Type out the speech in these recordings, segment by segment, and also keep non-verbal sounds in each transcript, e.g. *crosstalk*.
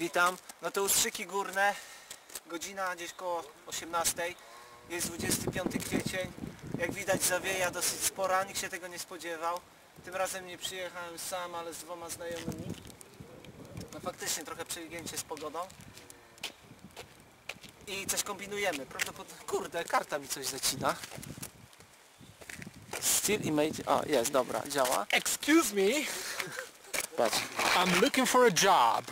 Witam. No to ustrzyki górne. Godzina gdzieś koło 18. Jest 25 kwiecień. Jak widać zawieja dosyć spora, nikt się tego nie spodziewał. Tym razem nie przyjechałem sam, ale z dwoma znajomymi. No faktycznie trochę przegięcie z pogodą. I coś kombinujemy. Prawdopodobnie... Kurde, karta mi coś zacina. Still image... O, jest, dobra, działa. Excuse me, Patrz. I'm looking for a job.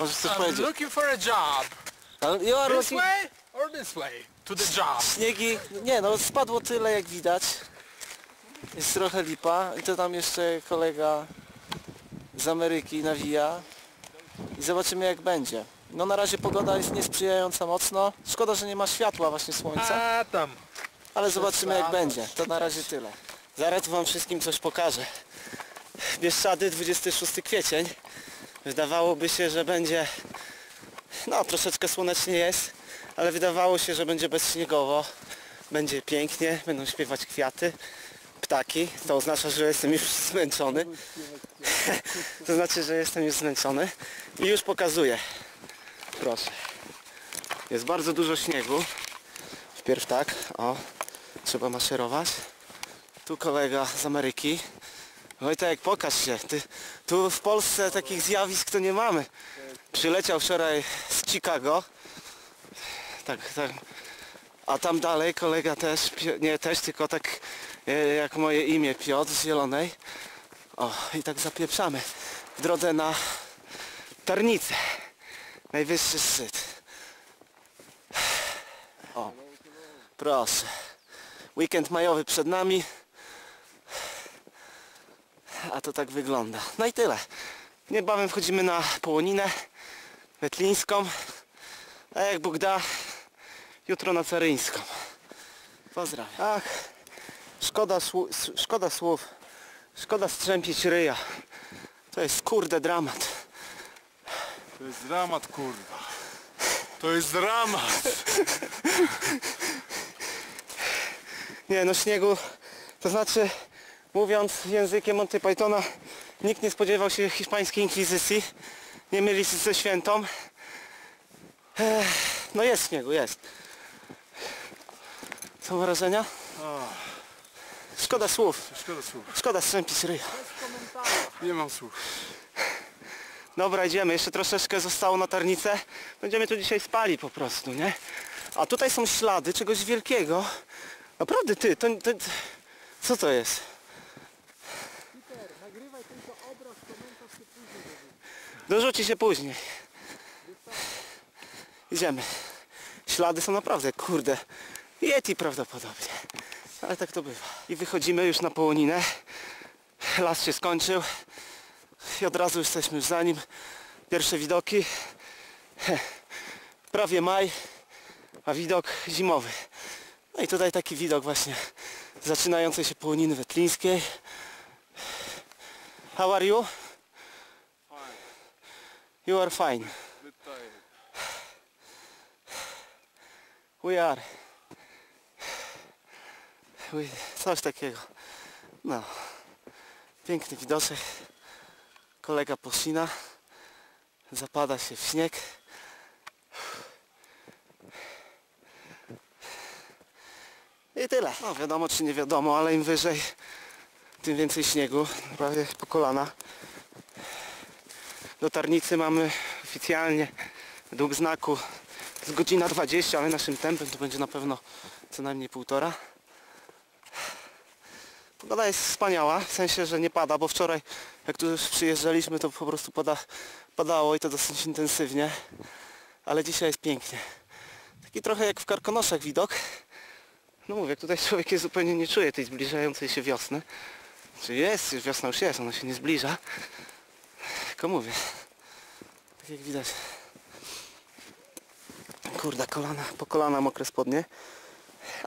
Możesz coś I'm powiedzieć. looking for a job. Ale You are This looking... way or this way? To the job. Śniegi, nie no, spadło tyle jak widać. Jest trochę lipa. I to tam jeszcze kolega z Ameryki nawija. I zobaczymy jak będzie. No na razie pogoda jest niesprzyjająca mocno. Szkoda, że nie ma światła właśnie słońca. A tam. Ale zobaczymy jak będzie. To na razie tyle. Zaraz wam wszystkim coś pokażę. Bieszczady 26 kwiecień. Wydawałoby się, że będzie no troszeczkę słonecznie jest, ale wydawało się, że będzie bezśniegowo. Będzie pięknie, będą śpiewać kwiaty, ptaki. To oznacza, że jestem już *laughs* zmęczony. to znaczy, że jestem już zmęczony. I już pokazuję. Proszę. Jest bardzo dużo śniegu. Wpierw tak, o, trzeba maszerować. Tu kolega z Ameryki. Wojtek, pokaż się. Ty, tu w Polsce takich zjawisk to nie mamy. Przyleciał wczoraj z Chicago. Tak, tak. A tam dalej kolega też, nie też, tylko tak e, jak moje imię, Piotr z Zielonej. O, i tak zapieprzamy w drodze na Tarnicę. Najwyższy szczyt. O, proszę. Weekend majowy przed nami. A to tak wygląda. No i tyle. Niebawem wchodzimy na Połoninę Wetlińską. A jak Bóg da, jutro na Caryńską. Pozdrawiam. Ach, szkoda, szkoda słów. Szkoda strzępić ryja. To jest kurde dramat. To jest dramat, kurwa. To jest dramat. Nie no śniegu, to znaczy mówiąc językiem Monty Pythona nikt nie spodziewał się hiszpańskiej inkwizycji. Nie mieli się ze świętą. No jest śniegu, jest. Są wrażenia? Szkoda słów, Szkoda słów. szkoda strzępić ryja. Nie mam słów. Dobra, idziemy. Jeszcze troszeczkę zostało na tarnicę. Będziemy tu dzisiaj spali po prostu, nie? A tutaj są ślady czegoś wielkiego. Naprawdę ty, to, to, co to jest? Dorzuci się później. Idziemy. Ślady są naprawdę, kurde, Yeti prawdopodobnie. Ale tak to bywa. I wychodzimy już na połoninę. Las się skończył. I od razu jesteśmy już za nim. Pierwsze widoki. Prawie maj, a widok zimowy. No i tutaj taki widok właśnie zaczynającej się połoniny wetlińskiej. How are you? You are fine. We are. We, coś takiego. No. Piękny widoczek. Kolega posina. Zapada się w śnieg. I tyle. No wiadomo czy nie wiadomo, ale im wyżej, tym więcej śniegu. Prawie po kolana. Do Tarnicy mamy oficjalnie według znaku z godzina 20, ale naszym tempem to będzie na pewno co najmniej półtora. Pogoda jest wspaniała, w sensie, że nie pada, bo wczoraj jak tu już przyjeżdżaliśmy to po prostu pada, padało i to dosyć intensywnie. Ale dzisiaj jest pięknie. Taki trochę jak w Karkonoszach widok. No mówię, tutaj człowiek jest zupełnie nie czuje tej zbliżającej się wiosny. Czy jest, wiosna już jest, ona się nie zbliża. Tylko mówię. Tak jak widać. Kurde, kolana, po kolana mokre spodnie.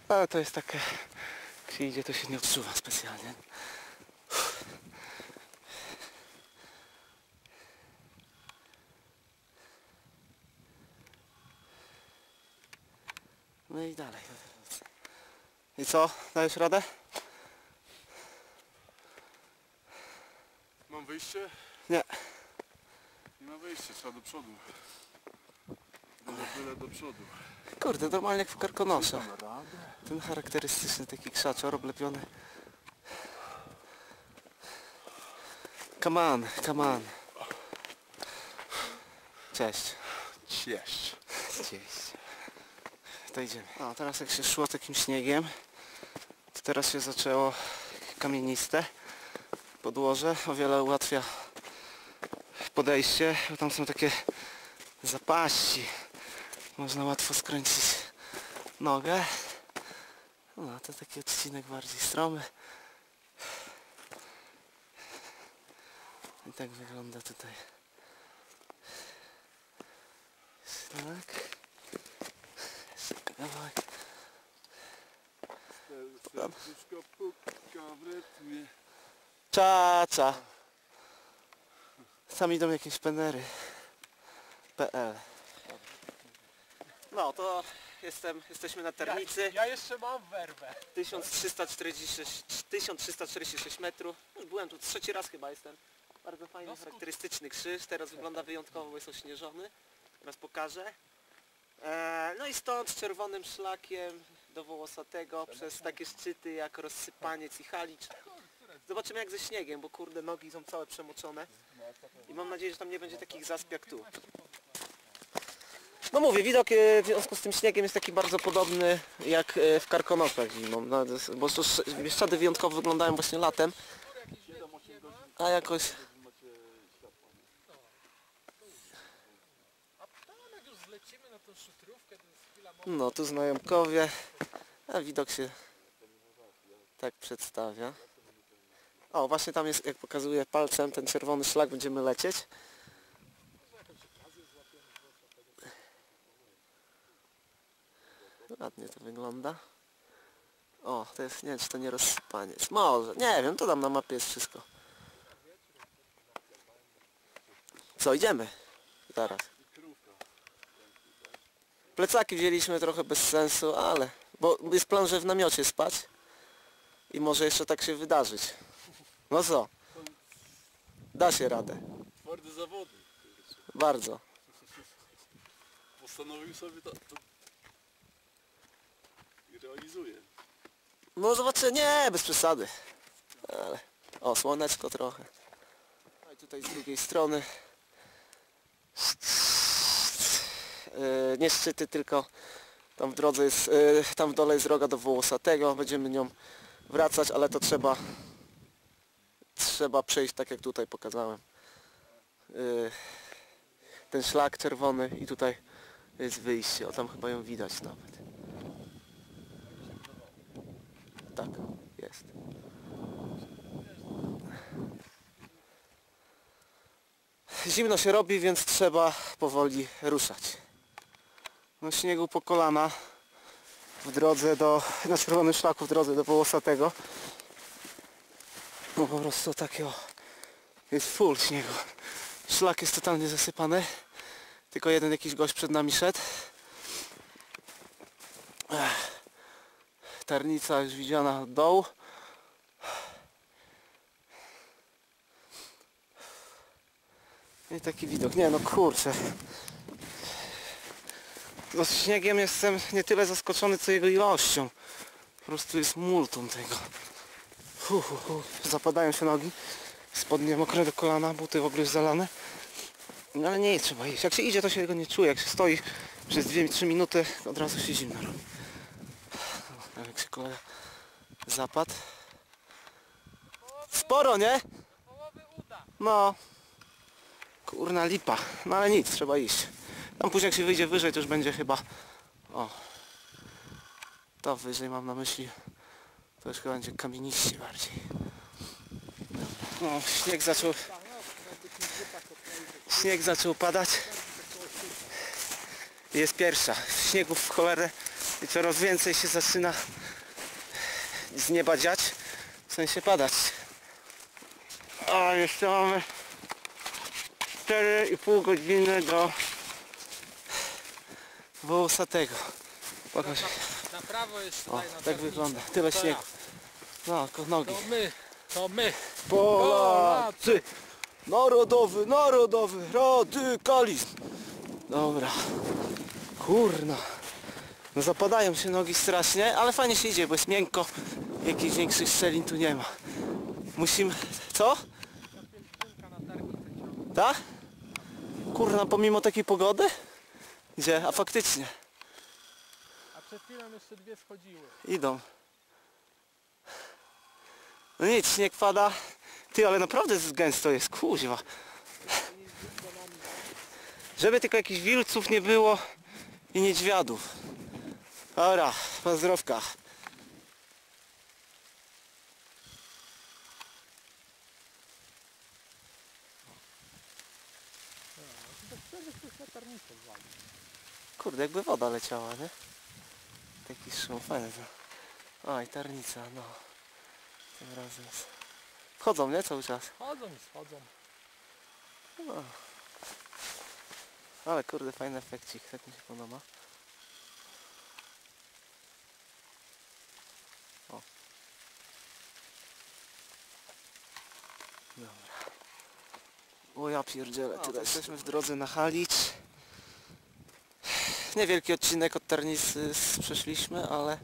Ale to jest takie, jak idzie, to się nie odczuwa specjalnie. No i dalej. I co? Dajesz radę? Mam wyjście? Nie. Ma wyjścia, trzeba do przodu. Byle, byle do przodu. Kurde, normalnie jak w Karkonosze. Ten charakterystyczny taki krzaczor oblepiony. Come on, come on. Cześć. Cześć. Cześć. To idziemy. A teraz jak się szło takim śniegiem, to teraz się zaczęło kamieniste podłoże. O wiele ułatwia podejście, bo tam są takie zapaści. Można łatwo skręcić nogę. No to taki odcinek bardziej stromy. I tak wygląda tutaj. Tak. Jeszcze kawałek. Serduszko puka w rytmie. Cza, cza. Tam idą jakieś penery. PL. No to jestem, jesteśmy na Ternicy. Ja jeszcze mam werwę. 1346, 1346 metrów. Już byłem tu trzeci raz chyba jestem. Bardzo fajny, charakterystyczny krzyż. Teraz wygląda wyjątkowo, bo jest ośnieżony. Teraz pokażę. E, no i stąd czerwonym szlakiem do Wołosatego przez takie szczyty jak Rozsypaniec i Halicz. Zobaczymy jak ze śniegiem, bo kurde nogi są całe przemoczone. I mam nadzieję, że tam nie będzie takich zasp jak tu. No mówię, widok e, w związku z tym śniegiem jest taki bardzo podobny jak e, w Karkonoszach zimą, no, bo Bieszczady wyjątkowo wyglądają właśnie latem, a jakoś... No tu znajomkowie, a widok się tak przedstawia. O, właśnie tam jest, jak pokazuje palcem, ten czerwony szlak, będziemy lecieć. Ładnie to wygląda. O, to jest, nie wiem, czy to nie rozsypaniec. Może, nie wiem, to tam na mapie jest wszystko. Co, idziemy? Zaraz. Plecaki wzięliśmy trochę bez sensu, ale... Bo jest plan, że w namiocie spać. I może jeszcze tak się wydarzyć. No co? Da się radę. Twarde zawody. Bardzo. Postanowił sobie to, to... i realizuje. No zobaczę, nie, bez przesady. Ale... O, słoneczko trochę. I tutaj z drugiej strony. Yy, nie szczyty, tylko tam w drodze jest, yy, tam w dole jest droga do Wołosatego. Będziemy nią wracać, ale to trzeba trzeba przejść tak jak tutaj pokazałem. Yy, ten szlak czerwony i tutaj jest wyjście. O tam chyba ją widać nawet. Tak, jest. Zimno się robi, więc trzeba powoli ruszać. No śniegu po kolana w drodze do, na czerwonym szlaku w drodze do Wołosatego. No po prostu takie o, jest full śniegu. Szlak jest totalnie zasypany. Tylko jeden jakiś gość przed nami szedł. Tarnica już widziana od dołu. I taki widok. Nie no kurczę. No śniegiem jestem nie tyle zaskoczony co jego ilością. Po prostu jest multum tego. Hu, hu, hu. Zapadają się nogi. Spodnie mokre do kolana, buty w ogóle zalane. No ale nie trzeba iść. Jak się idzie to się tego nie czuje. Jak się stoi przez 2-3 minuty od razu się zimno robi. No, jak się kolega zapadł. Sporo, nie? No. Kurna lipa. No ale nic, trzeba iść. Tam później jak się wyjdzie wyżej, to już będzie chyba... O. To wyżej mam na myśli. To już chyba będzie kamieniście bardziej. No, śnieg zaczął... Śnieg zaczął padać. Jest pierwsza. Śniegów w cholerę i coraz więcej się zaczyna z nieba dziać. W sensie padać. A jeszcze mamy 4,5 godziny do Wołosatego. Pokaż. Na prawo jest O, tutaj na tak wygląda. Tyle śniegu. No, nogi. To my, to my. Polacy! Narodowy, narodowy radykalizm. Dobra. Kurna. No zapadają się nogi strasznie, ale fajnie się idzie, bo jest miękko. Jakichś większych szczelin tu nie ma. Musimy... Co? Tak? Kurna, pomimo takiej pogody? Gdzie? A faktycznie. Przed chwilą jeszcze dwie schodziły. Idą. No nic, śnieg pada. Ty, ale naprawdę gęsto jest, kuźwa. Żeby tylko jakichś wilców nie było i niedźwiadów. Dobra, pozdrowka. Kurde, jakby woda leciała, nie? Taki szum, fajne to. Oj, tarnica, no. Tym razem jest. Chodzą, nie? Cały czas. Chodzą i schodzą. No. Ale kurde, fajny efekcik, tak mi się podoba. O. Dobra. O ja pierdzielę, tutaj jesteśmy w drodze na Halicz. Niewielki odcinek od Tarnicy s- przeszliśmy, ale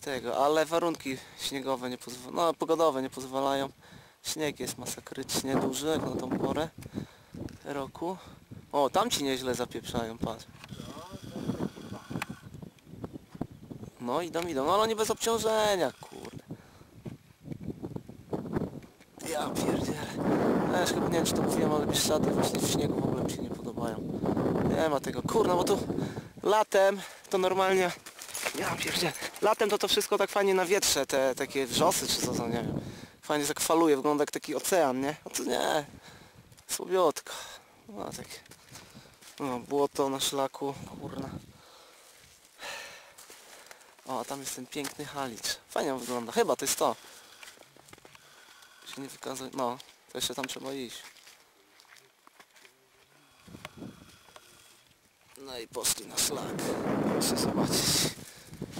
tego, ale warunki śniegowe nie pozwalają, no pogodowe nie pozwalają. Śnieg jest masakrycznie duży jak na tą porę roku. O, tam ci nieźle zapieprzają, patrz. No idą, idą, no ale oni bez obciążenia, kurde. Ja pierdzielę. Ja już chyba nie wiem czy to mówiłem, ale Bieszczady właśnie w śniegu w ogóle mi się nie podobają. Nie ma tego, kurno, bo tu latem to normalnie... Ja pierdzielę. Latem to to wszystko tak fajnie na wietrze, te takie wrzosy czy co to, nie wiem. Fajnie zakwaluje, wygląda jak taki ocean, nie? A tu nie. Słabiutko. No takie. No, błoto na szlaku, kurna. O, a tam jest ten piękny halicz. Fajnie wygląda, chyba to jest to. Się nie wykazuje. No, to jeszcze tam trzeba iść. No i poszli na szlak. Proszę zobaczyć.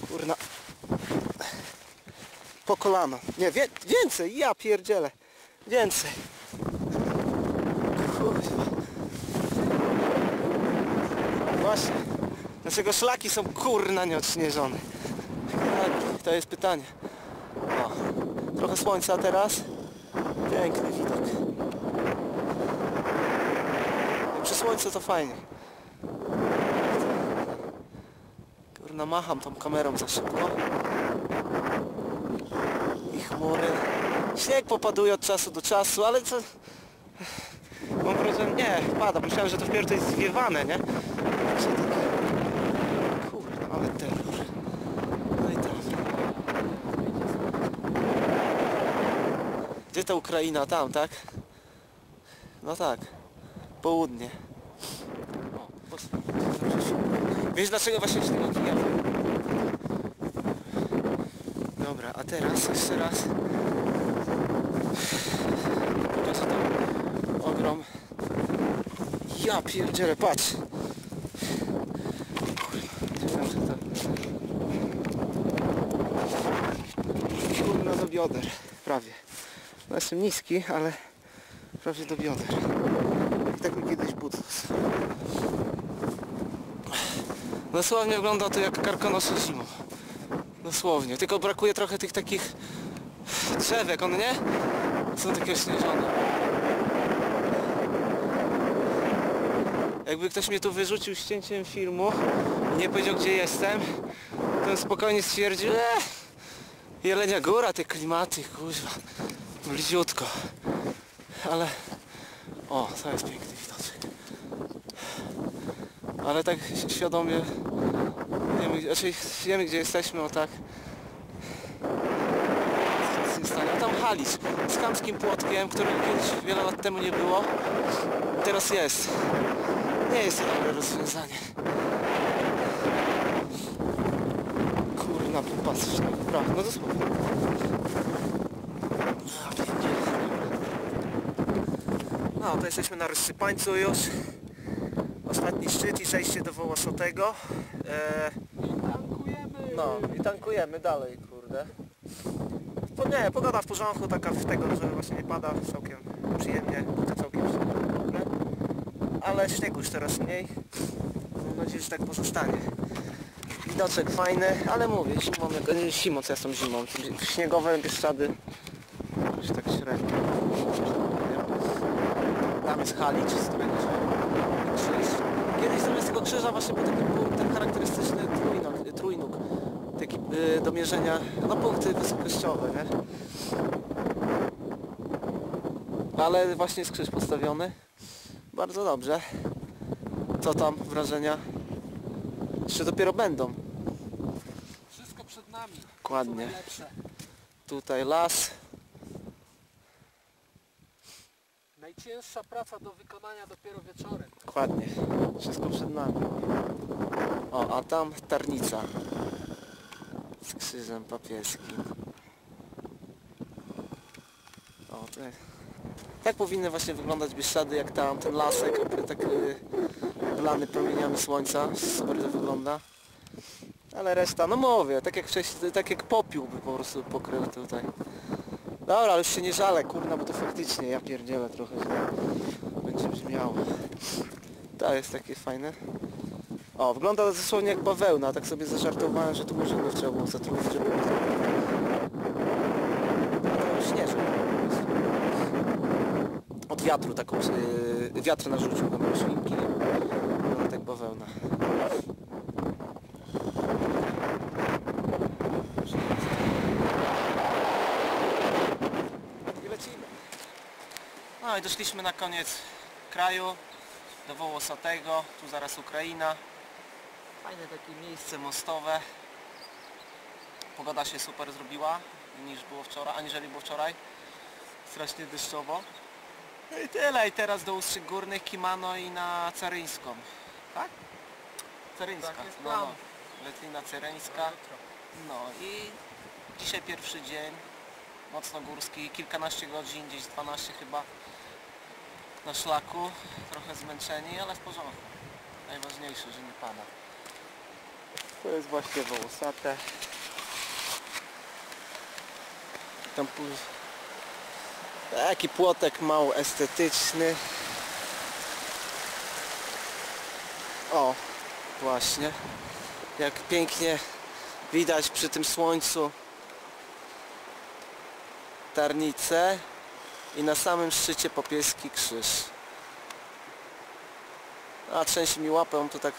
Kurna. Po kolano. Nie, wie, więcej, ja pierdzielę. Więcej. Kurwa. Właśnie. Dlaczego szlaki są kurna nieodśnieżone? To jest pytanie. Trochę słońca teraz. Piękny widok. Przy słońcu to fajnie. Kurna, macham tą kamerą za szybko. I chmury. Śnieg popaduje od czasu do czasu, ale co... Mam wrażenie, nie, pada. Myślałem, że to wpierw to jest zwiewane, nie? Kurde, ale terror. No i tam. Gdzie ta Ukraina? Tam, tak? No tak. Południe. O, Wiesz dlaczego właśnie się tego kija? Dobra, a teraz jeszcze raz pokażę tam ogrom. Ja pierdzielę, patrz! Kurna do bioder, prawie. No jestem niski, ale prawie do bioder. I tak kiedyś Dosłownie wygląda to jak karkonosze zimą. Dosłownie. Tylko brakuje trochę tych takich drzewek, one nie? Są takie ośnieżone. Jakby ktoś mnie tu wyrzucił ścięciem filmu i nie powiedział gdzie jestem, to bym spokojnie stwierdził, eee, Jelenia Góra, te klimaty, kuźwa, bliziutko. Ale, o, to jest piękny widoczek. Ale tak świadomie wiemy, znaczy wiemy gdzie jesteśmy, o tak. A tam Halicz z chamskim płotkiem, którego kiedyś wiele lat temu nie było. Teraz jest. Nie jest to dobre rozwiązanie. Kurna, popatrz. Dobra, no pierdzielę. No, to jesteśmy na rozsypańcu już. Ostatni szczyt i zejście do Wołosotego. E, Tankujemy! no i tankujemy dalej, kurde. Po, nie, pogoda w porządku, taka w tego, że właśnie nie pada, całkiem przyjemnie, to całkiem dobre. Ale śniegu już teraz mniej. Mam nadzieję, że tak pozostanie. Widoczek fajny, ale mówię, zimą, jak, zimą, co ja są zimą. Śniegowe Bieszczady, już tak średnio. Tam jest Halicz, z którego się krzyż. Kiedyś zamiast tego krzyża właśnie był taki był ten charakterystyczny trójnóg, trójnóg taki y, do mierzenia, no punkty wysokościowe, nie? Ale właśnie jest krzyż postawiony. Bardzo dobrze. Co tam wrażenia? Jeszcze dopiero będą. Wszystko przed nami. Dokładnie. Tutaj las. Najcięższa praca do wykonania dopiero wieczorem. Dokładnie. Wszystko przed nami. O, a tam tarnica. Z krzyżem papieskim. O, tak. Tak powinny właśnie wyglądać Bieszczady, jak tam ten lasek, tak y, blany promieniami słońca. Super to wygląda. Ale reszta, no mówię, tak jak wcześniej, tak jak popiół by po prostu pokrył tutaj. Dobra, ale już się nie żalę, kurna, bo to faktycznie ja pierdzielę trochę źle. Będzie brzmiało. To jest takie fajne. O, wygląda dosłownie jak bawełna, tak sobie zażartowałem, że tu murzynów trzeba było zatrudnić, żeby... Śnieżek. Od wiatru taką, yy, wiatr narzucił na roślinki. No, tak bawełna. I lecimy. No i doszliśmy na koniec kraju, do Wołosatego, tu zaraz Ukraina. Fajne takie miejsce mostowe. Pogoda się super zrobiła niż było wczoraj, aniżeli było wczoraj. Strasznie deszczowo. No i tyle. I teraz do Ustrzyk Górnych, Kimano i na Caryńską. Tak? Caryńska. Tak no, no. Letlina Caryńska. No i dzisiaj pierwszy dzień. Mocno górski, kilkanaście godzin, gdzieś 12 chyba na szlaku. Trochę zmęczeni, ale w porządku. Najważniejsze, że nie pada. To jest właśnie wołosate. Tam taki płotek mało estetyczny. O, właśnie. Jak pięknie widać przy tym słońcu Tarnicę i na samym szczycie popieski krzyż. A trzęsie mi łapę, on to tak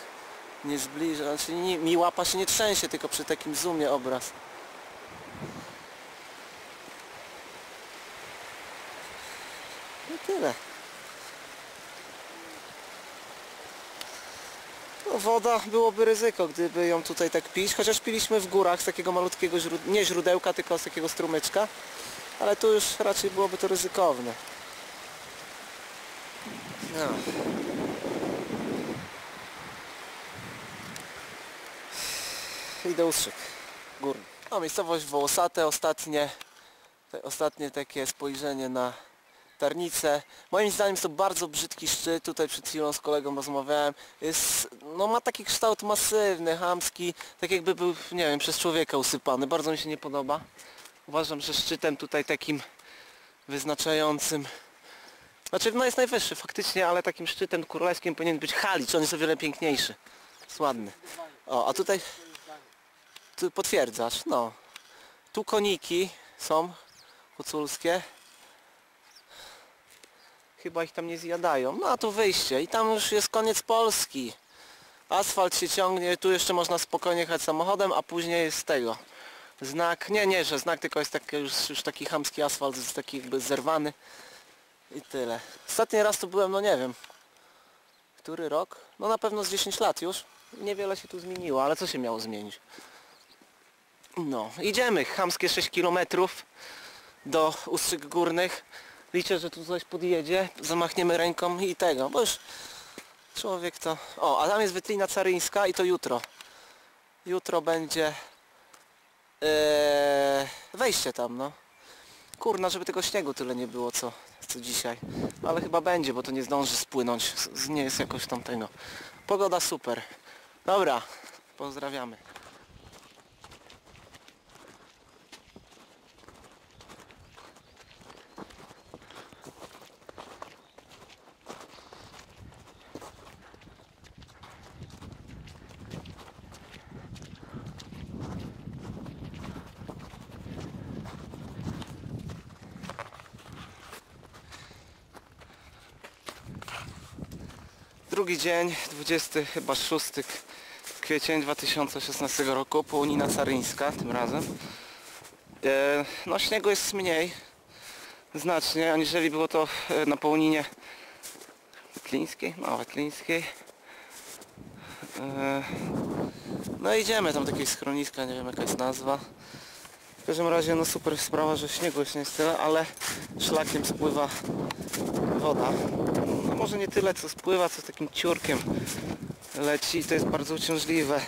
nie zbliża, znaczy nie, mi łapa się nie trzęsie, tylko przy takim zoomie obraz. I tyle. No, woda byłoby ryzyko, gdyby ją tutaj tak pić, chociaż piliśmy w górach z takiego malutkiego, źród... nie źródełka, tylko z takiego strumyczka, ale tu już raczej byłoby to ryzykowne. No. Idę ustrzyk górny. No, miejscowość Wołosate, ostatnie, te, ostatnie takie spojrzenie na Tarnicę. Moim zdaniem jest to bardzo brzydki szczyt, tutaj przed chwilą z kolegą rozmawiałem. Jest, no ma taki kształt masywny, chamski, tak jakby był, nie wiem, przez człowieka usypany. Bardzo mi się nie podoba. Uważam, że szczytem tutaj takim wyznaczającym znaczy no jest najwyższy faktycznie, ale takim szczytem królewskim powinien być Halicz, on jest o wiele piękniejszy. Jest ładny. O, a tutaj tu potwierdzasz, no. Tu koniki są huculskie. Chyba ich tam nie zjadają. No a tu wyjście i tam już jest koniec Polski. Asfalt się ciągnie, tu jeszcze można spokojnie jechać samochodem, a później jest tego. Znak, nie, nie, że znak, tylko jest taki, już, już taki chamski asfalt, jest taki jakby zerwany. I tyle. Ostatni raz tu byłem, no nie wiem. Który rok? No na pewno z 10 lat już. Niewiele się tu zmieniło, ale co się miało zmienić? No, idziemy. Chamskie 6 km do Ustrzyk Górnych. Liczę, że tu coś podjedzie. Zamachniemy ręką i tego, bo już człowiek to... O, a tam jest Wytlina Caryńska i to jutro. Jutro będzie Eee, wejście tam, no. Kurna, żeby tego śniegu tyle nie było, co, co dzisiaj. Ale chyba będzie, bo to nie zdąży spłynąć. Nie jest jakoś tamtego. Pogoda super. Dobra, pozdrawiamy. Drugi dzień, 20 chyba 6 kwiecień 2016 roku, połonina caryńska tym razem. E, No śniegu jest mniej, znacznie, aniżeli było to e, na połoninie Wetlińskiej, no Wetlińskiej. E, No idziemy tam do schroniska, nie wiem jaka jest nazwa. W każdym razie no super sprawa, że śniegu już nie jest tyle, ale szlakiem spływa woda. Może nie tyle co spływa, co takim ciurkiem leci. To jest bardzo uciążliwe.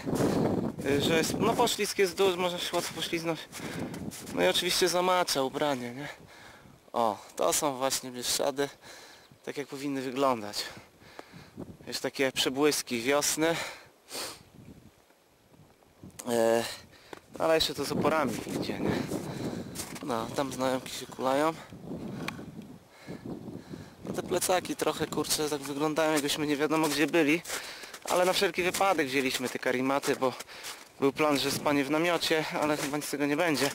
Y, Że jest, no poślizg jest duży, można się łatwo pośliznąć. No i oczywiście zamacza ubranie, nie? O, to są właśnie bieszczady, tak jak powinny wyglądać. Jest takie przebłyski wiosny. E, ale jeszcze to z oporami idzie, nie? No, tam znajomki się kulają. Te plecaki trochę kurczę tak wyglądają jakbyśmy nie wiadomo gdzie byli. Ale na wszelki wypadek wzięliśmy te karimaty, bo był plan, że spanie w namiocie, ale chyba nic z tego nie będzie.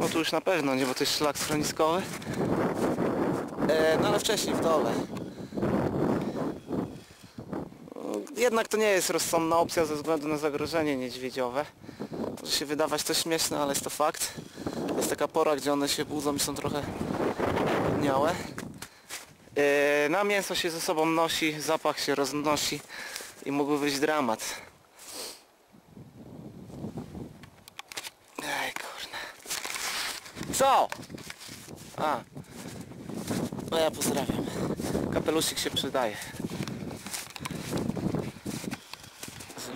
No tu już na pewno nie, bo to jest szlak schroniskowy. E, no ale wcześniej w dole. Jednak to nie jest rozsądna opcja ze względu na zagrożenie niedźwiedziowe. Może się wydawać to śmieszne, ale jest to fakt. To jest taka pora, gdzie one się budzą i są trochę głodniałe. E, Na mięso się ze sobą nosi, zapach się roznosi i mógłby być dramat. Ej kurna. Co? A. No ja pozdrawiam. Kapelusik się przydaje. Ze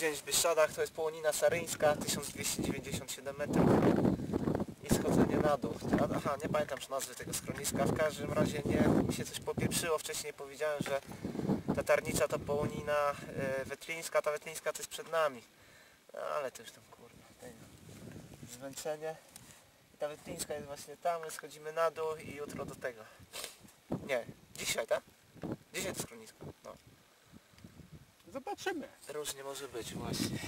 to drugi dzień w Bieszczadach, to jest połonina saryńska, 1297 metrów i schodzenie na dół. Aha, nie pamiętam już nazwy tego schroniska, w każdym razie nie, mi się coś popieprzyło, wcześniej powiedziałem, że ta tarnicza to połonina e, wetlińska, ta wetlińska to jest przed nami. No, ale to już tam kurwa, zmęczenie. I ta wetlińska jest właśnie tam, my schodzimy na dół i jutro do tego. Nie, dzisiaj, tak? Dzisiaj to schronisko. No. Zobaczymy. Różnie może być właśnie.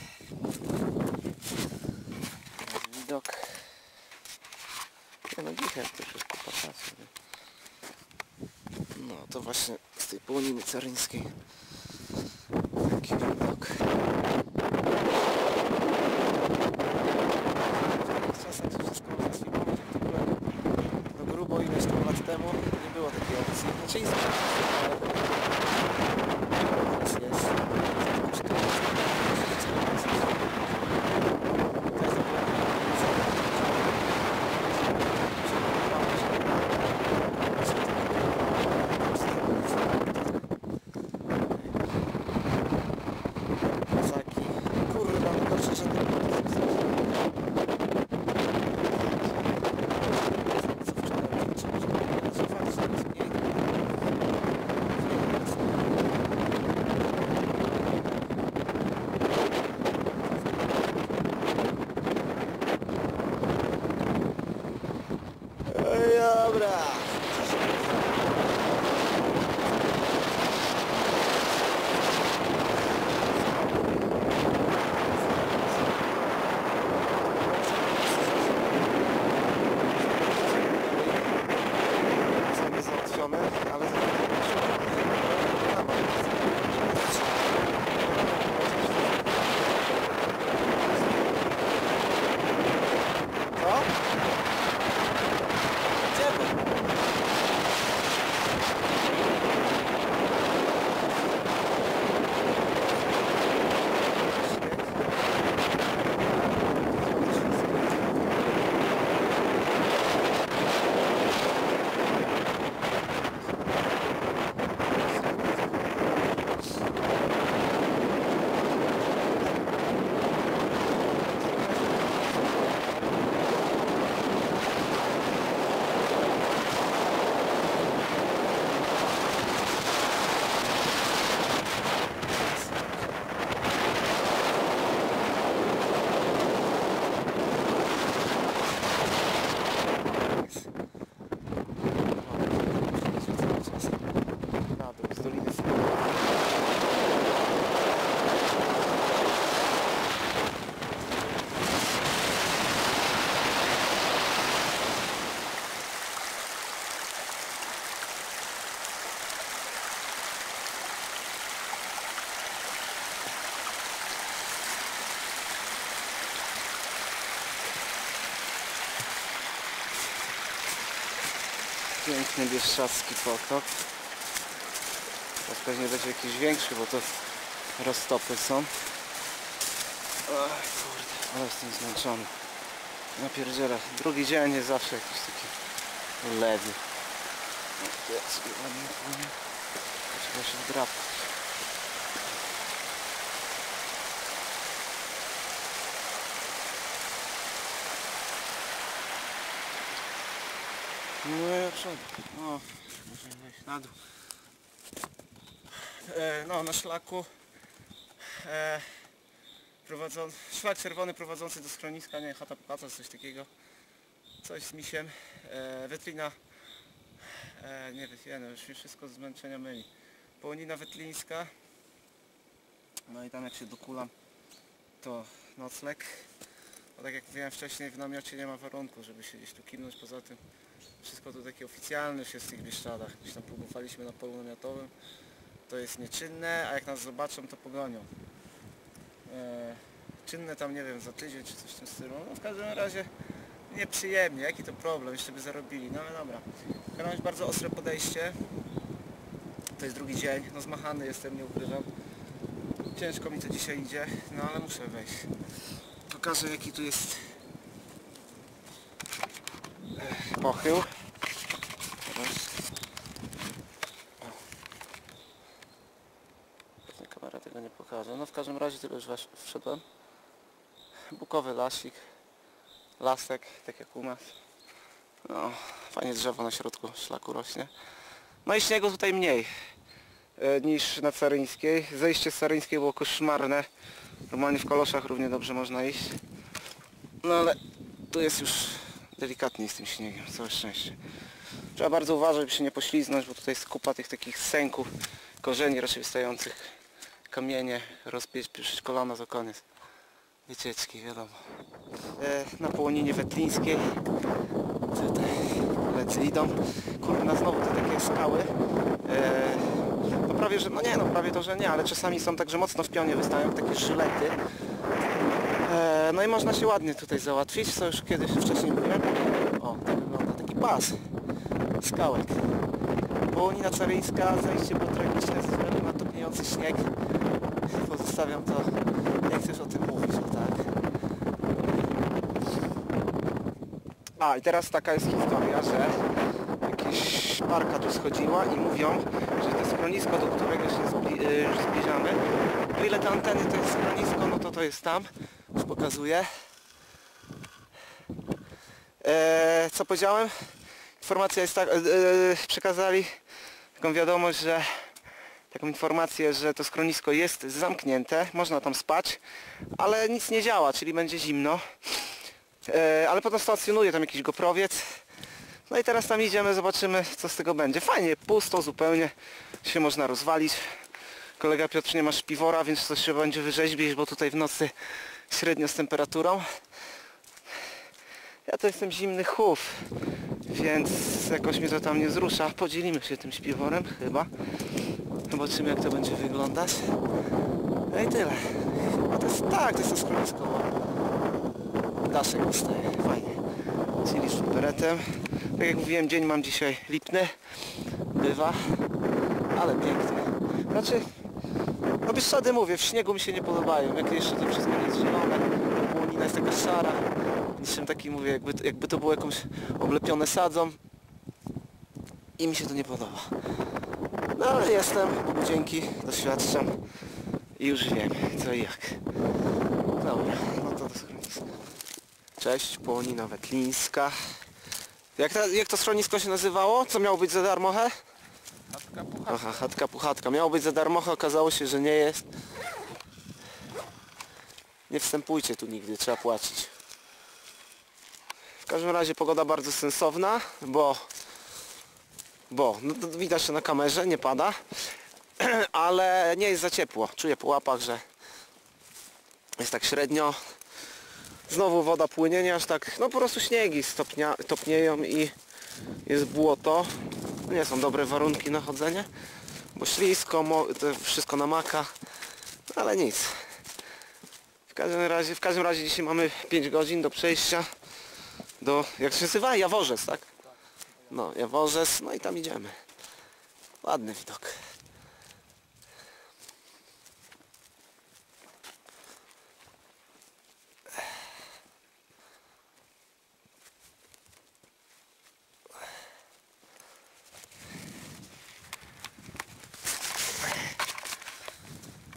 Widok. Nie no dzisiaj to czasu. nie? No to właśnie z tej połoniny caryńskiej. Taki widok. Wszystko no grubo ileś tam lat temu nie było takiej opcji. Znaczy Piękny bieszczadzki potok. Teraz pewnie będzie jakiś większy, bo to roztopy są. Oj kurde, ale jestem zmęczony. Napierdziela. Drugi dzień jest zawsze jakiś taki ledy. O, Jest, ładnie. Trzeba się. No wejść na dół. E, no, na szlaku e, szlak czerwony prowadzący do schroniska, nie, chata pokaza, coś takiego. Coś z misiem. E, wetlina, e, nie wiem, no, już mi wszystko z zmęczenia myli. Połonina wetlińska. No i tam jak się dokulam, to nocleg. Bo tak jak mówiłem wcześniej, w namiocie nie ma warunku, żeby się gdzieś tu kimnąć. Poza tym wszystko to takie oficjalne już jest w tych Bieszczadach. Gdzieś tam próbowaliśmy na polu namiotowym. To jest nieczynne, a jak nas zobaczą to pogonią. E, czynne tam nie wiem, za tydzień czy coś w tym stylu. No w każdym razie nieprzyjemnie, jaki to problem, jeszcze by zarobili. No ale dobra. Razie bardzo ostre podejście. To jest drugi dzień, no zmachany jestem, nie ukrywam. Ciężko mi to dzisiaj idzie, no ale muszę wejść. Pokażę jaki tu jest e, pochył. Teraz. Kamera tego nie pokaże. No w każdym razie tyle już wszedłem. Bukowy lasik. Lasek, tak jak u nas. No, fajnie drzewo na środku szlaku rośnie. No i śniegu tutaj mniej e, niż na Caryńskiej. Zejście z Caryńskiej było koszmarne. Normalnie w koloszach równie dobrze można iść. No ale tu jest już delikatniej z tym śniegiem, całe szczęście. Trzeba bardzo uważać, by się nie pośliznąć, bo tutaj jest kupa tych takich sęków, korzeni raczej wystających, kamienie, rozpieć, kolana to koniec. Wycieczki, wiadomo. E, na połoninie wetlińskiej tutaj koledzy idą. Kurna, znowu te takie skały. E, no prawie, że, no nie, no prawie to, że nie, ale czasami są tak, że mocno w pionie wystają takie żylety. No i można się ładnie tutaj załatwić, co już kiedyś wcześniej mówiłem. O, tak wygląda taki pas skałek. Połonina Caryńska, zejście było tragiczne ze względu na topniejący śnieg. Pozostawiam to, nie chcesz o tym mówić, o tak. A i teraz taka jest historia, że jakaś parka tu schodziła i mówią, że to schronisko, do którego się zbli y, już zbliżamy, o ile te anteny to jest schronisko, no to to jest tam, już pokazuję. E, co powiedziałem? Informacja jest tak, e, e, przekazali taką wiadomość, że taką informację, że to schronisko jest zamknięte, można tam spać, ale nic nie działa, czyli będzie zimno. E, ale potem stacjonuje tam jakiś goprowiec. No i teraz tam idziemy, zobaczymy co z tego będzie. Fajnie, pusto zupełnie, się można rozwalić. Kolega Piotr nie ma szpiwora, więc coś się będzie wyrzeźbić, bo tutaj w nocy średnio z temperaturą. Ja to jestem zimny chów, więc jakoś mnie to tam nie wzrusza. Podzielimy się tym śpiworem chyba. Zobaczymy jak to będzie wyglądać. No i tyle. A to jest, tak, to jest to schronisko. Daszek dostaje, fajnie. Czyli z beretem. Tak jak mówiłem, dzień mam dzisiaj lipny. Bywa, ale pięknie. Znaczy, no Bieszczady mówię, w śniegu mi się nie podobają. Jak jeszcze to wszystko nie jest zielone, połonina jest taka szara. Niczym taki mówię, jakby, jakby to było jakąś oblepione sadzą. I mi się to nie podoba. No ale jestem, Bogu dzięki, doświadczam i już wiem co i jak. Dobra, no to do schroniska. Cześć, Połonina Wetlińska. Jak, jak to schronisko się nazywało? Co miało być za darmo, he? Chatka pucha. Aha, chatka puchatka. Miało być za darmo, okazało się, że nie jest. Nie wstępujcie tu nigdy, trzeba płacić. W każdym razie pogoda bardzo sensowna, bo bo no to widać to na kamerze, nie pada, *clears throat* ale nie jest za ciepło. Czuję po łapach, że jest tak średnio. Znowu woda płynie, nie aż tak, no po prostu śniegi stopnia, topnieją i jest błoto. Nie są dobre warunki na chodzenie, bo ślisko, wszystko namaka, ale nic. W każdym razie, w każdym razie dzisiaj mamy 5 godzin do przejścia do, jak się nazywa? Jaworzec, tak? No, Jaworzec, no i tam idziemy. Ładny widok.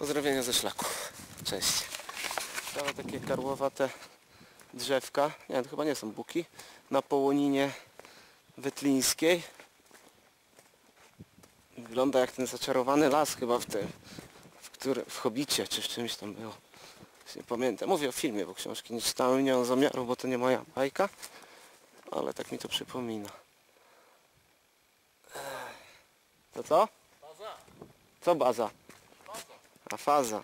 Pozdrowienia ze szlaku. Cześć. Całe takie karłowate drzewka. Nie, to chyba nie są buki. Na połoninie wetlińskiej. Wygląda jak ten zaczarowany las chyba w tym, w, który, w Hobicie czy w czymś tam było. Już Nie pamiętam. Mówię o filmie, bo książki nie czytałem, nie mam zamiaru, bo to nie moja bajka. Ale tak mi to przypomina. To co? Baza. Co baza? A faza.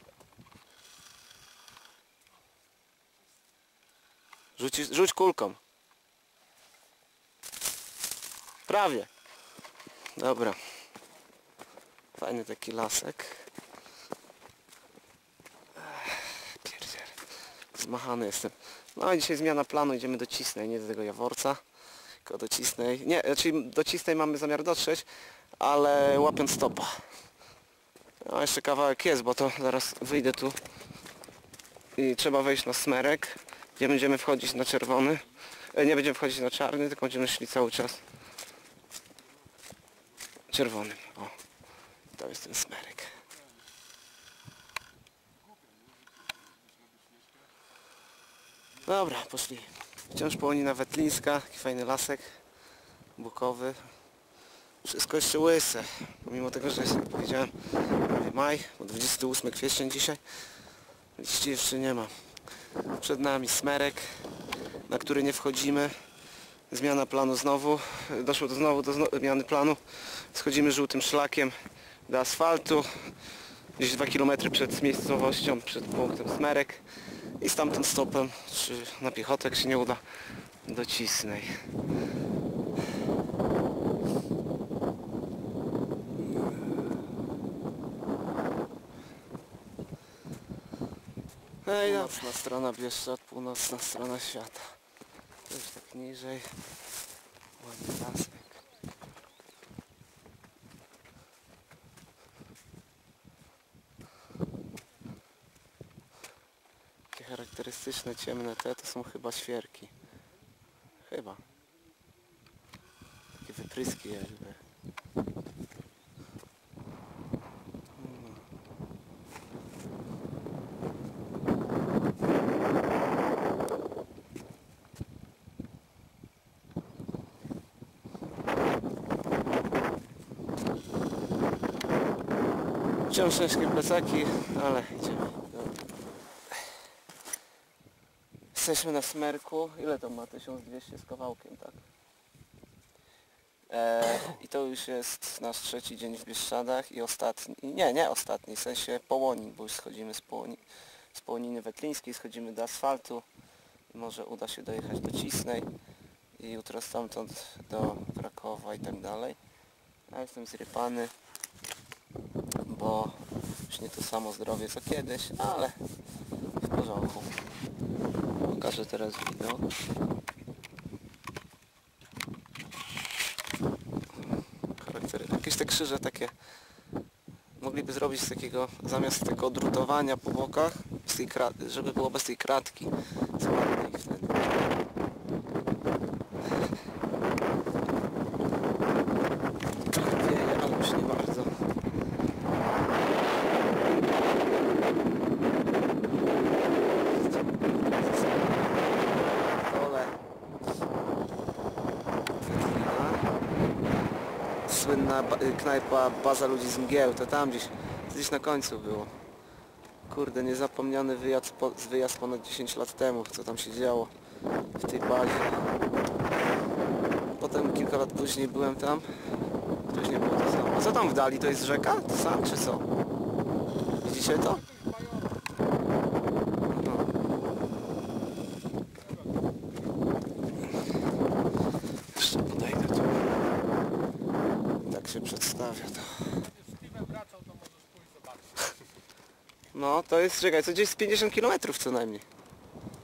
Rzuć, rzuć kulką. Prawie. Dobra. Fajny taki lasek. Pierdziel. Zmachany jestem. No i dzisiaj zmiana planu, idziemy do Cisnej, nie do tego Jaworca, tylko do Cisnej. Nie, znaczy do Cisnej mamy zamiar dotrzeć, ale łapiąc stopa. No jeszcze kawałek jest, bo to zaraz wyjdę tu i trzeba wejść na smerek, gdzie będziemy wchodzić na czerwony. E, nie będziemy wchodzić na czarny, tylko będziemy szli cały czas czerwonym. O, to jest ten smerek. Dobra, poszli. Wciąż połoni nawet Lińska, taki fajny lasek bukowy, wszystko jeszcze łyse, pomimo tego, że jak powiedziałem, maj, bo 28 kwietnia dzisiaj. Liści jeszcze nie ma. Przed nami smerek, na który nie wchodzimy. Zmiana planu znowu. Doszło do znowu do zmiany planu. Schodzimy żółtym szlakiem do asfaltu. Gdzieś 2 km przed miejscowością, przed punktem smerek. I stamtąd stopem, czy na piechotę, jak się nie uda, do Cisnej. No i północna strona Bieszczad, północna strona świata. To już tak niżej. Ładny lasek. Takie charakterystyczne ciemne te to są chyba świerki. Chyba. Takie wypryski jakby. Wciąż ciężkie plecaki, ale idziemy. Jesteśmy na smerku. Ile to ma? 1200 z kawałkiem, tak? E, I to już jest nasz trzeci dzień w Bieszczadach i ostatni, nie, nie ostatni, w sensie Połonin, bo już schodzimy z, Połoni, z Połoniny Wetlińskiej, schodzimy do asfaltu i może uda się dojechać do Cisnej i jutro stamtąd do Krakowa i tak dalej. Ja jestem zrypany, bo już nie to samo zdrowie co kiedyś, ale w porządku. Pokażę teraz widok. Charaktery. Jakieś te krzyże takie mogliby zrobić z takiego, zamiast tego odrutowania po bokach, żeby było bez tej kratki. Co wtedy. Trochę wieje, ale już nie bardzo. Dole. Wędlina. Słynna ba- y, knajpa Baza Ludzi z Mgieł, to tam gdzieś, gdzieś na końcu było. Kurde, niezapomniany wyjazd, po, wyjazd ponad 10 lat temu, co tam się działo w tej bazie. Potem kilka lat później byłem tam, nie było to samo. A co tam w dali, to jest rzeka? To sam czy co? Widzicie to? No. Jeszcze podejdę tu. Tak się przedstawia to. Steven wracał, to możesz pójść zobaczyć. No to jest, czekaj, to gdzieś z 50 km co najmniej.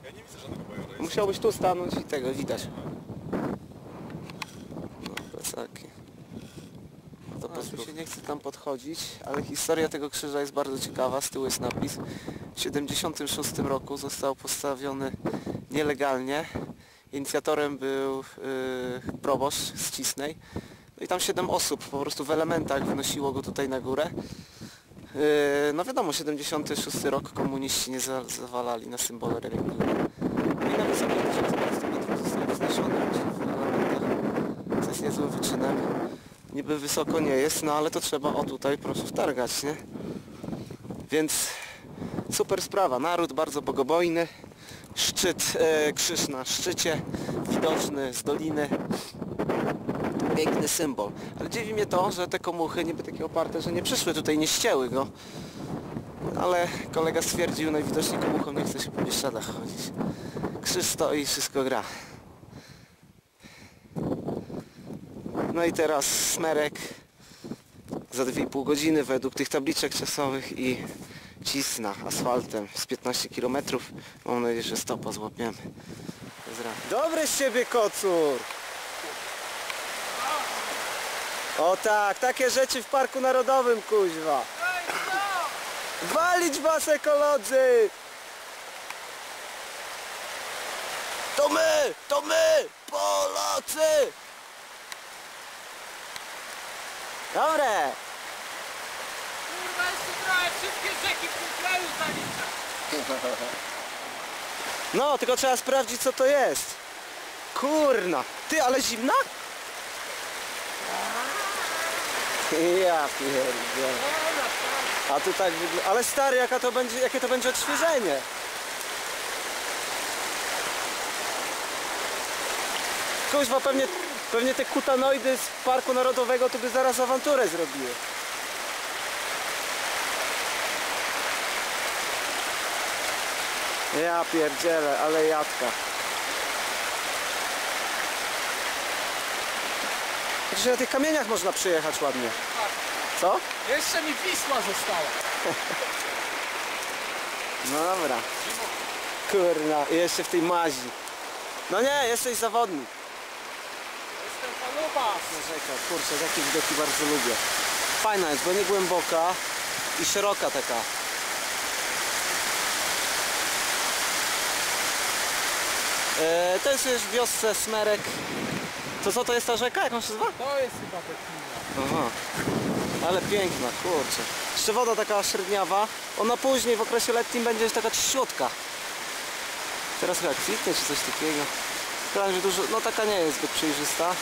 Ja nie widzę żadnego bajora. Musiałbyś tu stanąć i tego widać. No plecaki. To po się nie chcę tam podchodzić, ale historia tego krzyża jest bardzo ciekawa. Z tyłu jest napis. W 76 roku został postawiony nielegalnie. Inicjatorem był yy, proboszcz z Cisnej. No i tam 7 osób po prostu w elementach wynosiło go tutaj na górę. Yy, no wiadomo, 76 rok komuniści nie za, zawalali na symbole religijne. No i na wysokość 1400 metrów został wzniesiony właśnie w elementach, co jest niezłym wyczynem. Niby wysoko nie jest, no ale to trzeba o tutaj proszę wtargać, nie? Więc super sprawa, naród bardzo bogobojny, szczyt, e, krzyż na szczycie, widoczny z doliny, piękny symbol. Ale dziwi mnie to, że te komuchy niby takie oparte, że nie przyszły tutaj, nie ścięły go. Ale kolega stwierdził, najwidoczniej komuchom nie chce się po Bieszczadach chodzić. Krzyż stoi, wszystko gra. No i teraz smerek za 2,5 godziny według tych tabliczek czasowych i cisna asfaltem z 15 km. Mam nadzieję, że stopa złapiemy. Dobry z ciebie kocur! O tak, takie rzeczy w Parku Narodowym, kuźwa! Walić was ekolodzy! To my! To my! Polacy! Dobre! Kurwa, jeszcze trochę wszystkie rzeki w tym kraju zaliczę. No, tylko trzeba sprawdzić co to jest. Kurna. Ty, ale zimna? Ja pierdzielę. A tu tak wygląda. Ale stary, jaka to będzie, jakie to będzie odświeżenie. Kuźwa, pewnie, pewnie te kutanoidy z Parku Narodowego to by zaraz awanturę zrobiły. Ja pierdzielę, ale jadka. Chociaż na tych kamieniach można przyjechać ładnie. Co? Jeszcze mi Wisła została. *laughs* No dobra. Kurna, jeszcze w tej mazi. No nie, jesteś zawodnik. Jestem palubas. Rzeka, kurczę, takie widoki bardzo lubię. Fajna jest, bo nie głęboka i szeroka taka. E, to jest już w wiosce Smerek. To co to jest ta rzeka? Jak on się nazywa? To jest chyba Bekinia. Aha. Ale piękna, kurczę. Jeszcze woda taka średniawa. Ona później w okresie letnim będzie już taka czyściutka. Teraz chyba kwitnie czy coś takiego. Że dużo, no taka nie jest zbyt przejrzysta.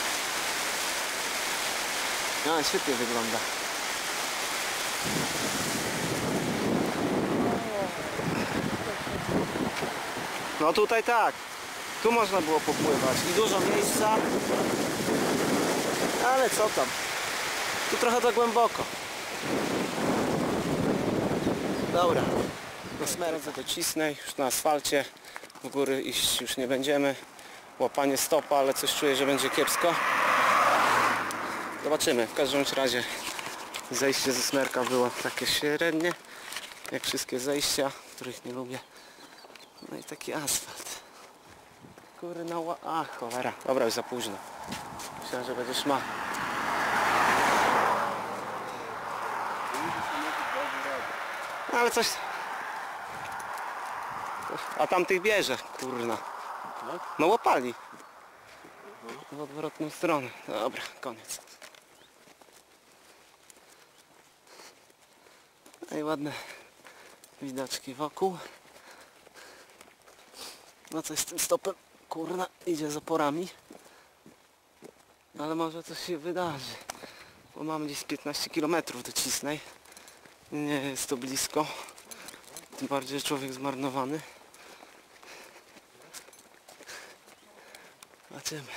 No, świetnie wygląda. No tutaj tak. Tu można było popływać i dużo miejsca. Ale co tam? Tu trochę za głęboko. Dobra. Do smerce docisnę, już na asfalcie. W góry iść już nie będziemy. Łapanie stopa, ale coś czuję, że będzie kiepsko. Zobaczymy. W każdym razie zejście ze smerka było takie średnie. Jak wszystkie zejścia, których nie lubię. No i taki asfalt. Kurna, ła... a cholera. Dobra, już za późno. Myślałem, że będzie szma. No, Ale coś... A tamtych bierze, kurna. No łapali. W odwrotną stronę. Dobra, koniec. No i ładne widoczki wokół. No coś z tym stopem, kurna, idzie z oporami. Ale może coś się wydarzy. Bo mamy gdzieś 15 km do Cisnej. Nie jest to blisko. Tym bardziej człowiek zmarnowany. Zobaczymy.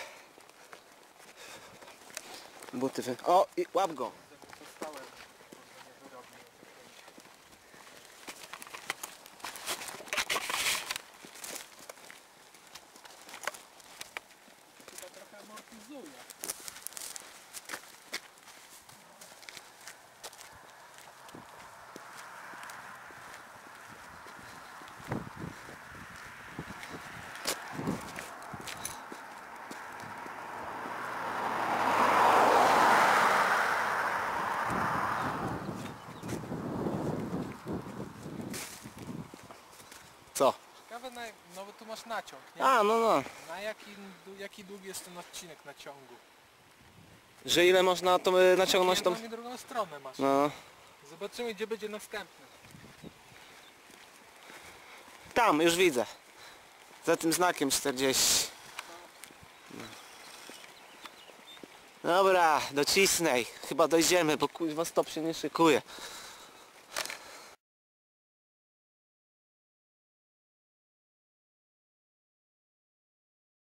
Buty wy... O! I łap go! Chyba trochę amortyzuje. Co? Ciekawe, na, no bo tu masz naciąg, nie? A, no no. Na jaki, jaki długi jest ten odcinek naciągu? Że ile można to y, naciągnąć tą... Jedną i drugą stronę masz. No. Zobaczymy gdzie będzie następny. Tam, już widzę. Za tym znakiem 40. No. Dobra, docisnej. Chyba dojdziemy, bo kuźwa stop się nie szykuje.